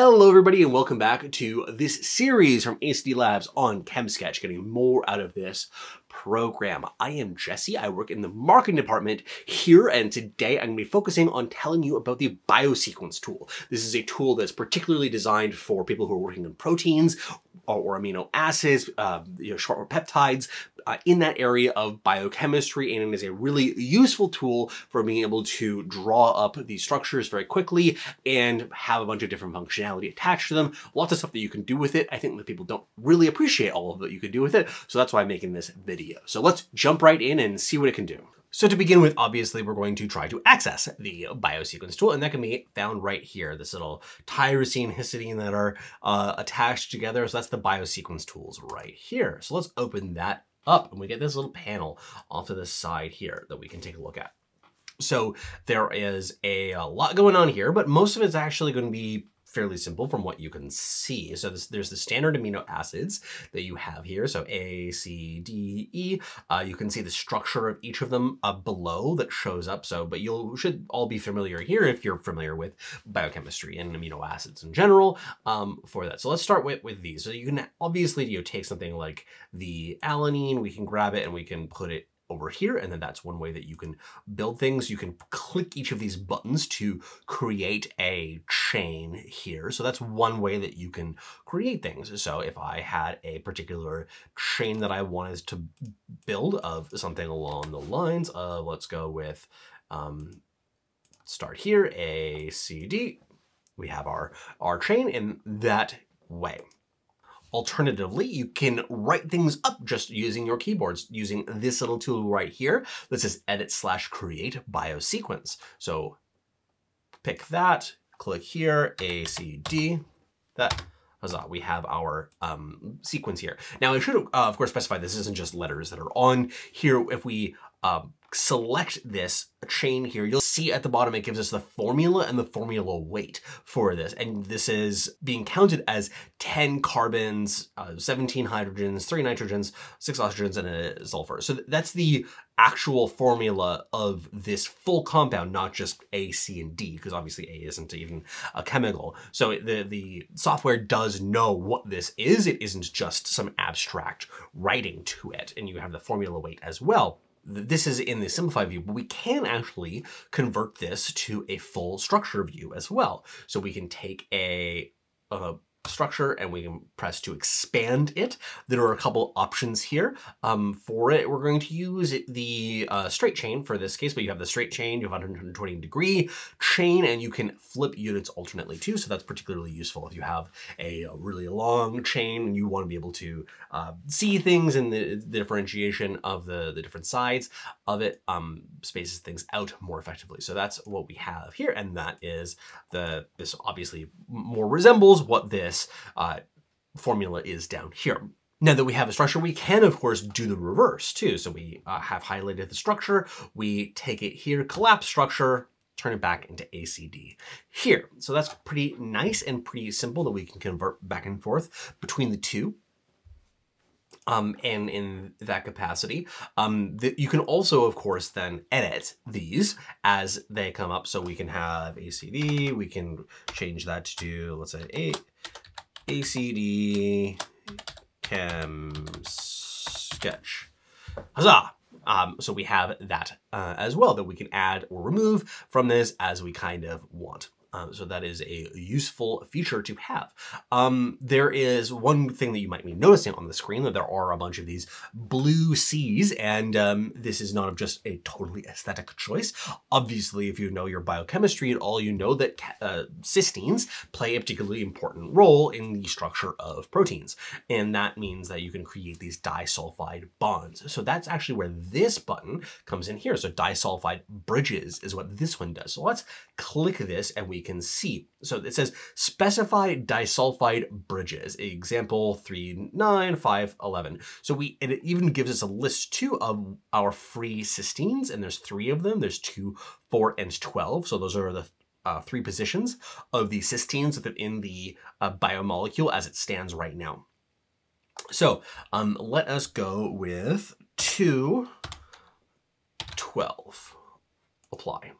Hello everybody and welcome back to this series from ACD Labs on ChemSketch, getting more out of this program. I am Jesse, I work in the marketing department here and today I'm going to be focusing on telling you about the biosequence tool. This is a tool that's particularly designed for people who are working on proteins or, or amino acids, uh, you know, short peptides, uh, in that area of biochemistry and it is a really useful tool for being able to draw up these structures very quickly and have a bunch of different functionality attached to them. Lots of stuff that you can do with it. I think that people don't really appreciate all of that you can do with it. So that's why I'm making this video. So let's jump right in and see what it can do. So to begin with, obviously, we're going to try to access the biosequence tool, and that can be found right here, this little tyrosine, histidine that are uh, attached together. So that's the biosequence tools right here. So let's open that up and we get this little panel off to the side here that we can take a look at. So there is a, a lot going on here, but most of it's actually going to be fairly simple from what you can see. So this, there's the standard amino acids that you have here. So A, C, D, E. Uh, you can see the structure of each of them uh, below that shows up. So, but you should all be familiar here if you're familiar with biochemistry and amino acids in general um, for that. So let's start with, with these. So you can obviously you know, take something like the alanine, we can grab it and we can put it over here. And then that's one way that you can build things. You can click each of these buttons to create a chain here. So that's one way that you can create things. So if I had a particular chain that I wanted to build of something along the lines of, let's go with, um, start here, A, C, D, we have our, our chain in that way. Alternatively, you can write things up just using your keyboards, using this little tool right here that says edit slash create biosequence. So pick that, click here, A, C, D, that, huzzah, we have our um, sequence here. Now I should, uh, of course, specify this isn't just letters that are on here. If we um, select this chain here, you'll see at the bottom it gives us the formula and the formula weight for this. And this is being counted as 10 carbons, uh, 17 hydrogens, 3 nitrogens, 6 oxygens, and a sulfur. So that's the actual formula of this full compound, not just A, C, and D, because obviously A isn't even a chemical. So the, the software does know what this is. It isn't just some abstract writing to it. And you have the formula weight as well this is in the simplified view, but we can actually convert this to a full structure view as well. So we can take a, a structure and we can press to expand it. There are a couple options here. Um, for it, we're going to use the uh, straight chain for this case, but you have the straight chain, you have 120 degree chain, and you can flip units alternately too. So that's particularly useful if you have a, really long chain and you want to be able to uh, see things in the, the, differentiation of the, the different sides of it, um, spaces things out more effectively. So that's what we have here. And that is the, this obviously more resembles what this this uh, formula is down here. Now that we have a structure, we can, of course, do the reverse too. So we uh, have highlighted the structure, we take it here, collapse structure, turn it back into ACD here. So that's pretty nice and pretty simple that we can convert back and forth between the two. Um, and in that capacity, um, the, you can also, of course, then edit these as they come up. So we can have ACD, we can change that to, let's say, 8, ACD Chem Sketch. Huzzah! Um, so we have that uh, as well that we can add or remove from this as we kind of want. Um, so that is a useful feature to have. Um, there is one thing that you might be noticing on the screen that there are a bunch of these blue C's and um, this is not just a totally aesthetic choice. Obviously, if you know your biochemistry at all, you know that uh, cysteines play a particularly important role in the structure of proteins. And that means that you can create these disulfide bonds. So that's actually where this button comes in here. So disulfide bridges is what this one does. So let's click this and we we can see. So it says specify disulfide bridges, example 39511. So we it even gives us a list too of our free cysteines, and there's three of them. There's two, four, and 12. So those are the uh, three positions of the cysteines within the uh, biomolecule as it stands right now. So um, let us go with 2, 12. Apply.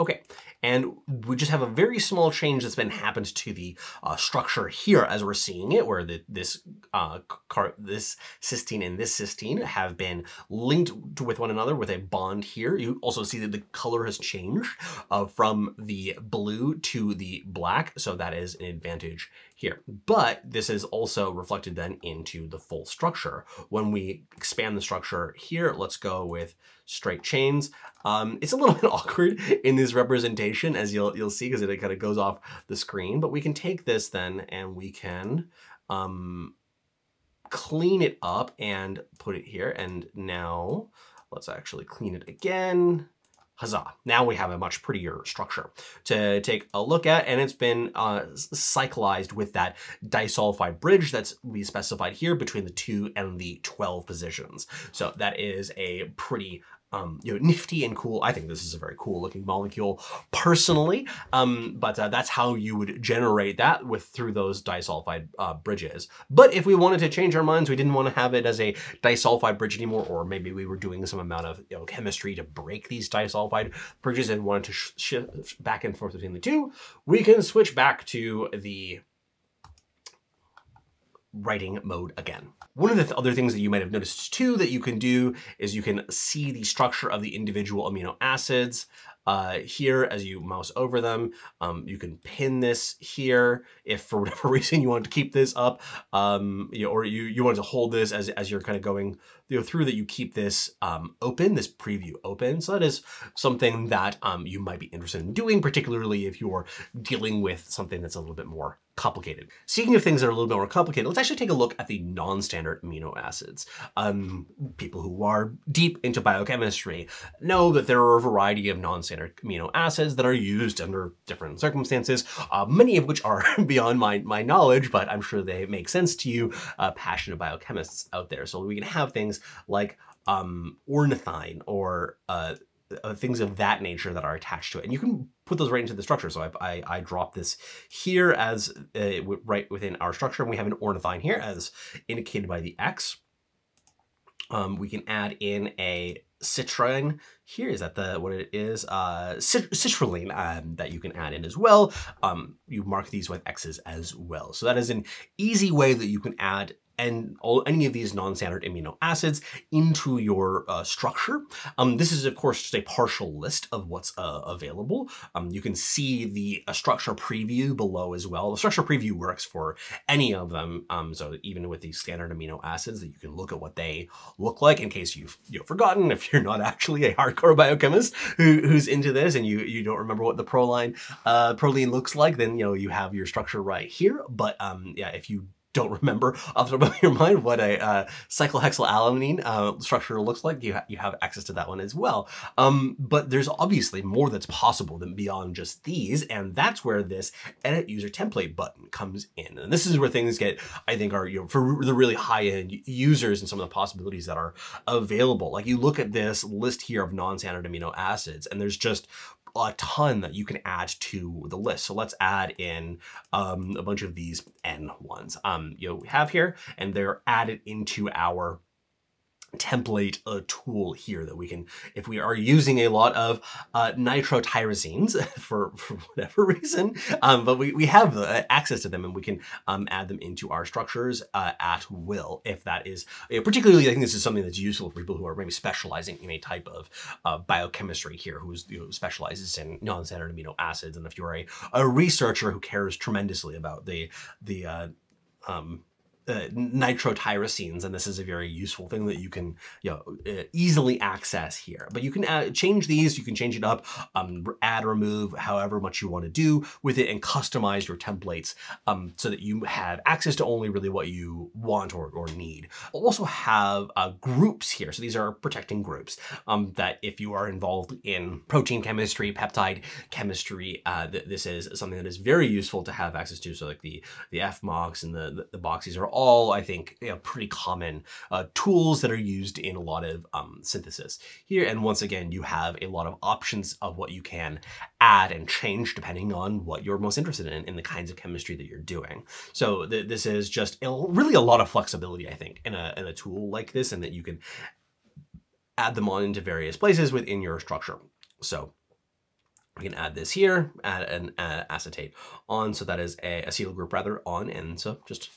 Okay, and we just have a very small change that's been happened to the uh, structure here as we're seeing it, where the, this uh, car, this cysteine and this cysteine have been linked with one another with a bond here. You also see that the color has changed uh, from the blue to the black, so that is an advantage here. But this is also reflected then into the full structure. When we expand the structure here, let's go with straight chains. Um, it's a little bit awkward in this representation as you'll, you'll see because it kind of goes off the screen, but we can take this then and we can um, clean it up and put it here. And now let's actually clean it again. Huzzah. Now we have a much prettier structure to take a look at, and it's been uh, cyclized with that disulfide bridge that's we specified here between the 2 and the 12 positions. So that is a pretty um, you know, nifty and cool. I think this is a very cool looking molecule personally, um, but uh, that's how you would generate that with through those disulfide uh, bridges. But if we wanted to change our minds, we didn't want to have it as a disulfide bridge anymore, or maybe we were doing some amount of you know, chemistry to break these disulfide bridges and wanted to shift back and forth between the two, we can switch back to the writing mode again. One of the th other things that you might have noticed too that you can do is you can see the structure of the individual amino acids uh, here as you mouse over them. Um, you can pin this here if for whatever reason you want to keep this up um, you or you, you want to hold this as, as you're kind of going you know, through that you keep this um, open, this preview open. So that is something that um, you might be interested in doing, particularly if you're dealing with something that's a little bit more complicated. Speaking of things that are a little bit more complicated, let's actually take a look at the non-standard amino acids. Um, people who are deep into biochemistry know that there are a variety of non-standard amino acids that are used under different circumstances, uh, many of which are beyond my, my knowledge, but I'm sure they make sense to you uh, passionate biochemists out there. So we can have things like um, ornithine or uh, uh, things of that nature that are attached to it. And you can put those right into the structure. So I, I, I drop this here as uh, right within our structure. And we have an ornithine here as indicated by the X. Um, we can add in a citron here is that the what it is uh citrulline um, that you can add in as well um you mark these with x's as well so that is an easy way that you can add and all, any of these non-standard amino acids into your uh, structure. Um, this is, of course, just a partial list of what's uh, available. Um, you can see the uh, structure preview below as well. The structure preview works for any of them. Um, so even with these standard amino acids, that you can look at what they look like in case you've you know, forgotten if you're not actually a hardcore biochemist who, who's into this and you, you don't remember what the proline uh, proline looks like, then you know you have your structure right here. But um, yeah, if you don't remember off the top of your mind what a uh, cyclohexylalanine uh, structure looks like, you, ha you have access to that one as well. Um, but there's obviously more that's possible than beyond just these, and that's where this edit user template button comes in. And this is where things get, I think, are you know, for the really high-end users and some of the possibilities that are available. Like you look at this list here of non-standard amino acids, and there's just a ton that you can add to the list. So let's add in um, a bunch of these N ones um, you know, we have here, and they're added into our template a tool here that we can, if we are using a lot of uh, nitrotyrosines for, for whatever reason, um, but we, we have uh, access to them and we can um, add them into our structures uh, at will if that is, particularly I think this is something that's useful for people who are maybe specializing in a type of uh, biochemistry here who you know, specializes in non-standard amino acids. And if you're a, a researcher who cares tremendously about the, the uh, um, uh, nitrotyrosines, and this is a very useful thing that you can you know, uh, easily access here. But you can add, change these, you can change it up, um, add, remove, however much you want to do with it, and customize your templates um, so that you have access to only really what you want or, or need. Also have uh, groups here. So these are protecting groups um, that if you are involved in protein chemistry, peptide chemistry, uh, th this is something that is very useful to have access to. So like the, the Fmocs and the, the, the are all, I think, you know, pretty common uh, tools that are used in a lot of um, synthesis here. And once again, you have a lot of options of what you can add and change depending on what you're most interested in in the kinds of chemistry that you're doing. So th this is just a, really a lot of flexibility, I think, in a, in a tool like this and that you can add them on into various places within your structure. So we can add this here, add an uh, acetate on, so that is a acetyl group rather on, and so just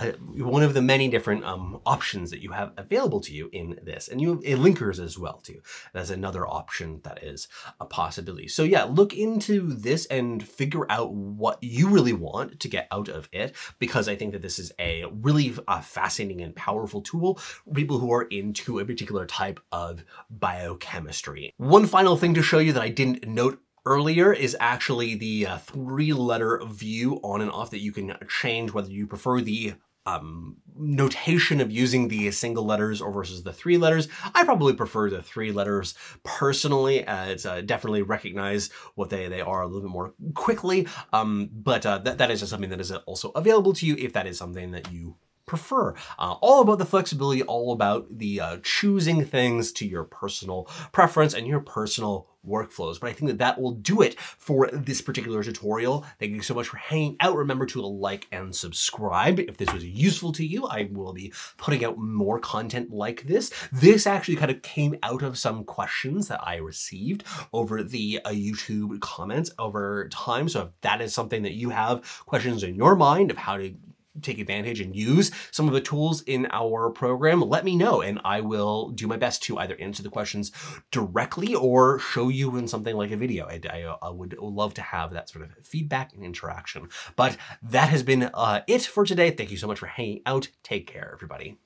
uh, one of the many different um, options that you have available to you in this. And you have linkers as well too. That's another option that is a possibility. So yeah, look into this and figure out what you really want to get out of it, because I think that this is a really uh, fascinating and powerful tool for people who are into a particular type of biochemistry. One final thing to show you that I didn't note earlier is actually the uh, three letter view on and off that you can change whether you prefer the um, notation of using the single letters or versus the three letters. I probably prefer the three letters personally. Uh, it's uh, definitely recognize what they, they are a little bit more quickly. Um, but uh, that, that is just something that is also available to you if that is something that you prefer. Uh, all about the flexibility, all about the uh, choosing things to your personal preference and your personal workflows. But I think that that will do it for this particular tutorial. Thank you so much for hanging out. Remember to like and subscribe. If this was useful to you, I will be putting out more content like this. This actually kind of came out of some questions that I received over the uh, YouTube comments over time. So if that is something that you have questions in your mind of how to take advantage and use some of the tools in our program, let me know and I will do my best to either answer the questions directly or show you in something like a video. I, I, I would love to have that sort of feedback and interaction. But that has been uh, it for today. Thank you so much for hanging out. Take care, everybody.